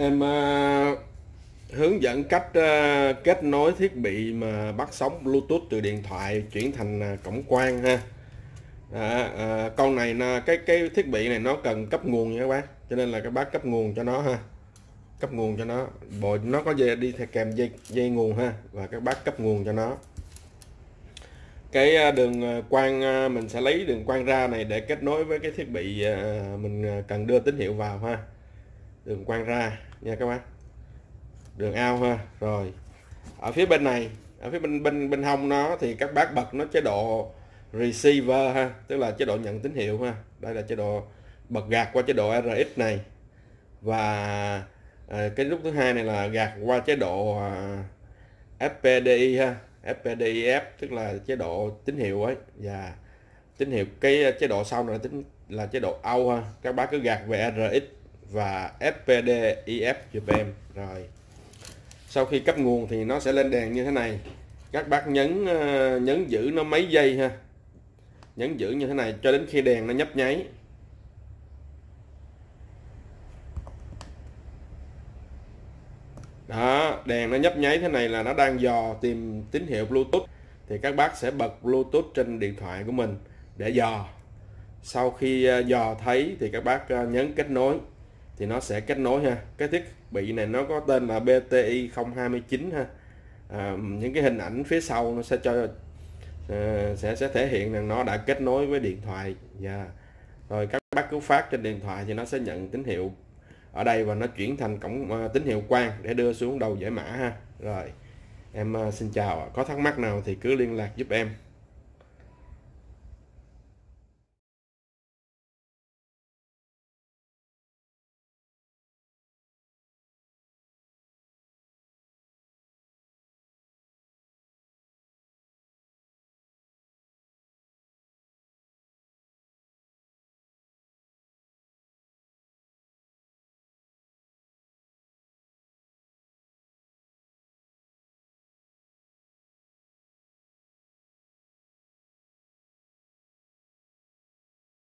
em uh, hướng dẫn cách uh, kết nối thiết bị mà bắt sóng Bluetooth từ điện thoại chuyển thành uh, cổng quang ha. À, ờ, con này là cái cái thiết bị này nó cần cấp nguồn nha các bác cho nên là các bác cấp nguồn cho nó ha. Cấp nguồn cho nó bộ nó có dây đi theo kèm dây dây nguồn ha và các bác cấp nguồn cho nó. Cái đường quang mình sẽ lấy đường quang ra này để kết nối với cái thiết bị mình cần đưa tín hiệu vào ha đường quang ra nha các bác. Đường ao ha rồi. Ở phía bên này ở phía bên bên bên hông nó thì các bác bật nó chế độ receiver ha tức là chế độ nhận tín hiệu ha. Đây là chế độ bật gạt qua chế độ RX này. Và à, cái nút thứ hai này là gạt qua chế độ à, FPDI ha. FPDIF tức là chế độ tín hiệu ấy. Và tín hiệu cái chế độ sau này là tính là chế độ out ha. Các bác cứ gạt về RX và FPDIF giùm em. Rồi. Sau khi cấp nguồn thì nó sẽ lên đèn như thế này. Các bác nhấn ờ, nhấn giữ nó mấy giây ha? Nhấn giữ như thế này cho đến khi đèn nó nhấp nháy. Đó, đèn nó nhấp nháy thế này là nó đang dò tìm tín hiệu Bluetooth. Thì các bác sẽ bật Bluetooth trên điện thoại của mình để dò. Sau khi ờ, dò thấy thì các bác ờ, nhấn kết nối thì nó sẽ kết nối ha. Cái thiết bị này nó có tên là BTI 029 ha. À, những cái hình ảnh phía sau nó sẽ cho ờ, sẽ sẽ thể hiện rằng nó đã kết nối với điện thoại. Và rồi các bác cứ phát trên điện thoại thì nó sẽ nhận tín hiệu ở đây và nó chuyển thành cổng ờ, tín hiệu quang để đưa xuống đầu giải mã ha. Rồi em ờ, xin chào. Có thắc mắc nào thì cứ liên lạc giúp em.